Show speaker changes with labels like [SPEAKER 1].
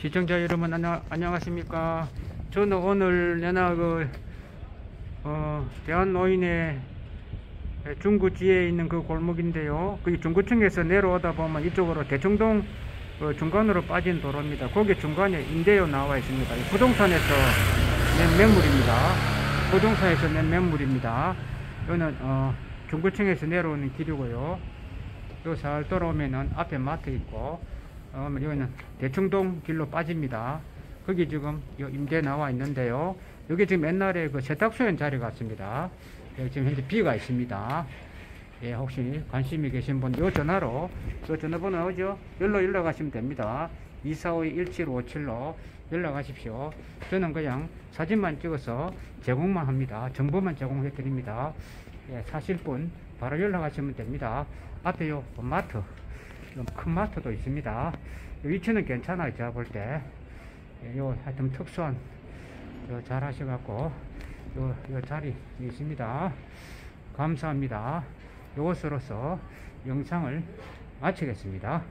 [SPEAKER 1] 시청자 여러분 안녕, 안녕하십니까? 저는 오늘 내나 그 어, 대한노인의 중구지에 있는 그 골목인데요. 그 중구층에서 내려오다 보면 이쪽으로 대청동 어, 중간으로 빠진 도로입니다. 거기 중간에 임대요 나와 있습니다. 이 부동산에서 낸 매물입니다. 부동산에서 낸 매물입니다. 이거는 어, 중구층에서 내려오는 길이고요. 요살 돌아오면은 앞에 마트 있고 어, 여기는 대청동 길로 빠집니다. 거기 지금 요 임대 나와 있는데요. 여기 지금 옛날에 그 세탁소연 자리 같습니다. 여기 지금 현재 비가 있습니다. 예, 혹시 관심이 계신 분, 요 전화로, 요 전화번호 어죠? 열로 연락하시면 됩니다. 2452-1757로 연락하십시오. 저는 그냥 사진만 찍어서 제공만 합니다. 정보만 제공해 드립니다. 예, 사실 분 바로 연락하시면 됩니다. 앞에 요 마트, 좀 큰 마트도 있습니다. 위치는 괜찮아요. 제가 볼 때. 예, 요 하여튼 특수한 요잘 하셔갖고 요, 요 자리 있습니다. 감사합니다. 이것으로서 영상을 마치겠습니다.